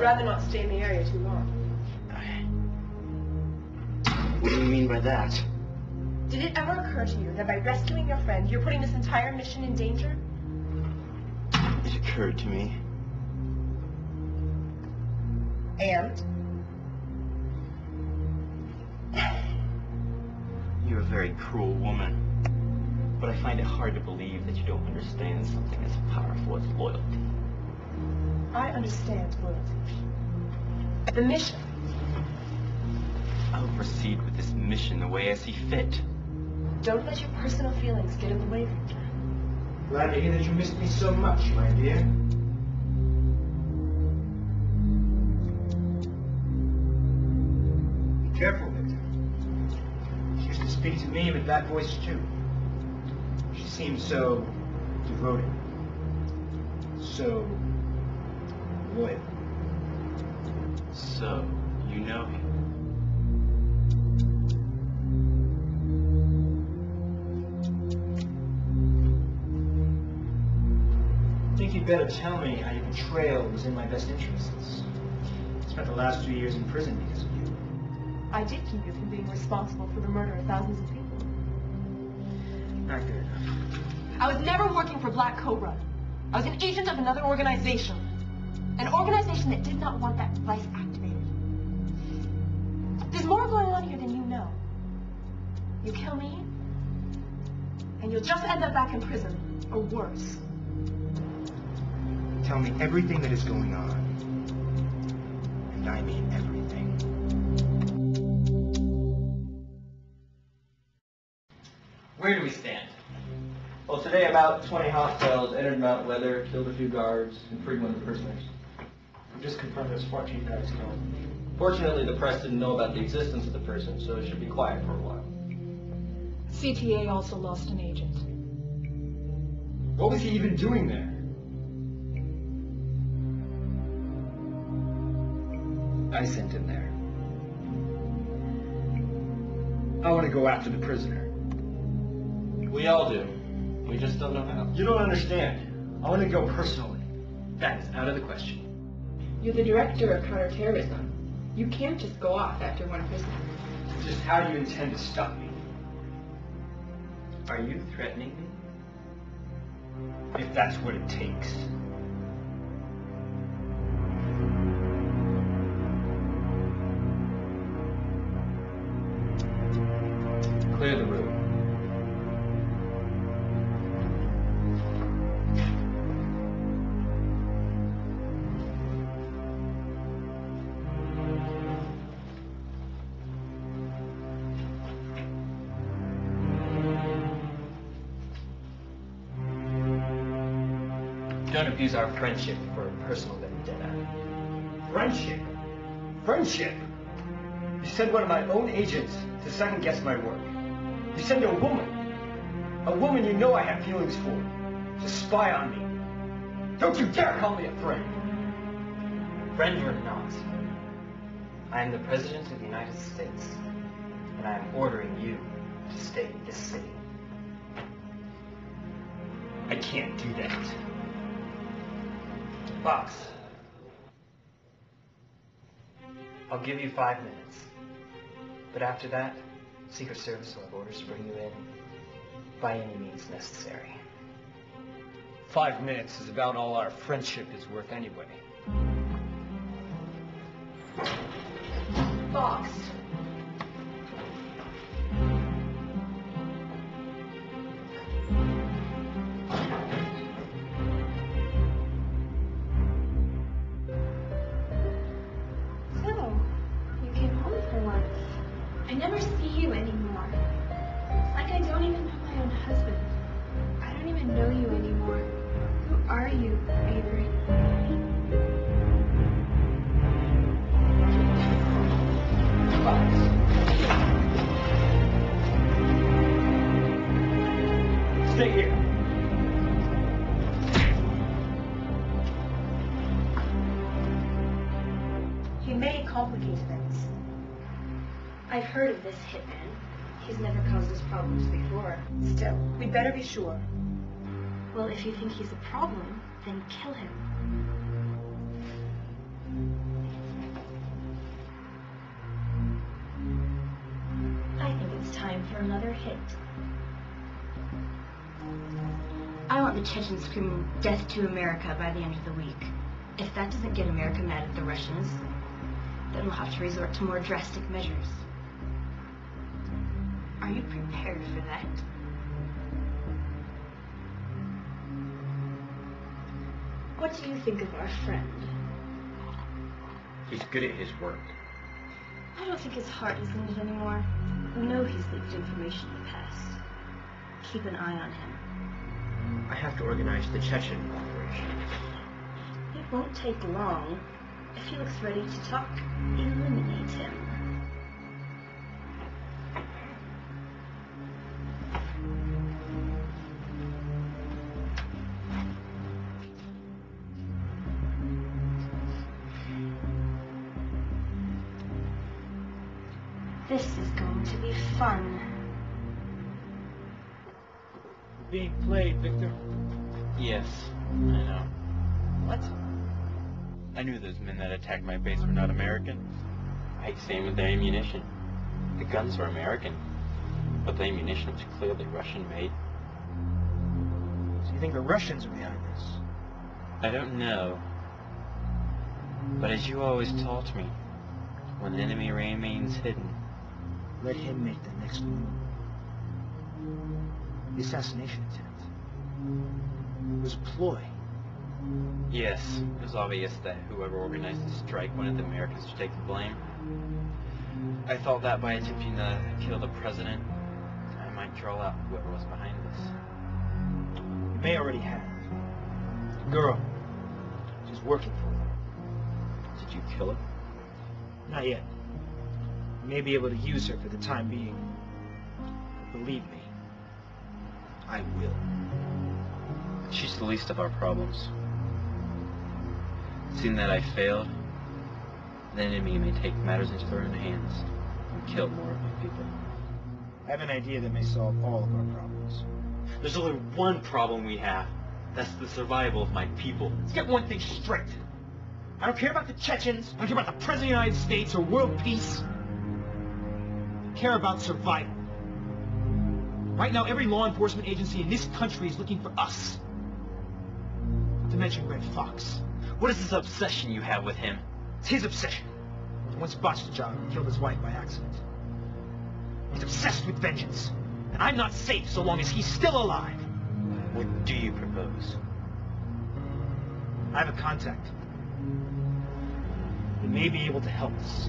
I'd rather not stay in the area too long. What do you mean by that? Did it ever occur to you that by rescuing your friend, you're putting this entire mission in danger? It occurred to me. And? You're a very cruel woman. But I find it hard to believe that you don't understand something as powerful as loyalty. I understand loyalty. The mission. I'll proceed with this mission the way I see fit. Don't let your personal feelings get in the way, Victor. Glad to hear that you missed me so much, my dear. Be careful, Victor. She used to speak to me with that voice, too. She seemed so devoted. So loyal. So, you know him. I think you'd better tell me how your betrayal was in my best interests. I spent the last two years in prison because of you. I did keep you from being responsible for the murder of thousands of people. Not good enough. I was never working for Black Cobra. I was an agent of another organization. An organization that did not want that device activated. There's more going on here than you know. You kill me, and you'll just end up back in prison, or worse. Tell me everything that is going on. And I mean everything. Where do we stand? Well, today about 20 hostiles entered Mount Weather, killed a few guards, and freed one of the prisoners. We just confirmed there's 14 guys killed. Fortunately, the press didn't know about the existence of the person, so it should be quiet for a while. CTA also lost an agent. What was he even doing there? I sent him there. I want to go after the prisoner. We all do. We just don't know how. You don't understand. I want to go personally. That is out of the question. You're the director of counterterrorism. You can't just go off after one prisoner. Just how do you intend to stop me? Are you threatening me? If that's what it takes. Don't abuse our friendship for a personal vendetta. Friendship. Friendship. You send one of my own agents to second guess my work. You send a woman. A woman you know I have feelings for. To spy on me. Don't you dare call me a friend. Friend or not, I am the President of the United States, and I am ordering you to stay in this city. I can't do that. Fox. I'll give you five minutes. But after that, Secret Service will have orders to bring you in by any means necessary. Five minutes is about all our friendship is worth anyway. Fox. Never see you anymore. It's like I don't even know my own husband. I don't even know you anymore. Who are you, Avery? I've heard of this hitman. He's never caused us problems before. Still, we'd better be sure. Well, if you think he's a problem, then kill him. I think it's time for another hit. I want the Chechens screaming death to America by the end of the week. If that doesn't get America mad at the Russians, then we'll have to resort to more drastic measures. Are you prepared for that? What do you think of our friend? He's good at his work. I don't think his heart is in it anymore. We know he's leaked information in the past. Keep an eye on him. I have to organize the Chechen operation. It won't take long. If he looks ready to talk, eliminate him. This is going to be fun. Being played, Victor. Yes, I know. What? I knew those men that attacked my base were not American. I examined their ammunition. The guns were American, but the ammunition was clearly Russian made. So you think the Russians are behind this? I don't know. But as you always taught me, when an enemy remains hidden, Let him make the next move. The assassination attempt was a ploy. Yes, it was obvious that whoever organized the strike wanted the Americans to take the blame. I thought that by attempting to kill the president, I might draw out whoever was behind this. You may already have. The girl. She's working for them. Did you kill her? Not yet. You may be able to use her for the time being. But believe me, I will. She's the least of our problems. Seeing that I failed, the enemy may take matters into their own hands and kill more of my people. I have an idea that may solve all of our problems. There's only one problem we have. That's the survival of my people. Let's get one thing straight. I don't care about the Chechens. I don't care about the President of the United States or world peace. Care about survival. Right now, every law enforcement agency in this country is looking for us. Not to mention Red Fox. What is this obsession you have with him? It's his obsession. He once botched a job and killed his wife by accident. He's obsessed with vengeance. And I'm not safe so long as he's still alive. What do you propose? I have a contact. He may be able to help us.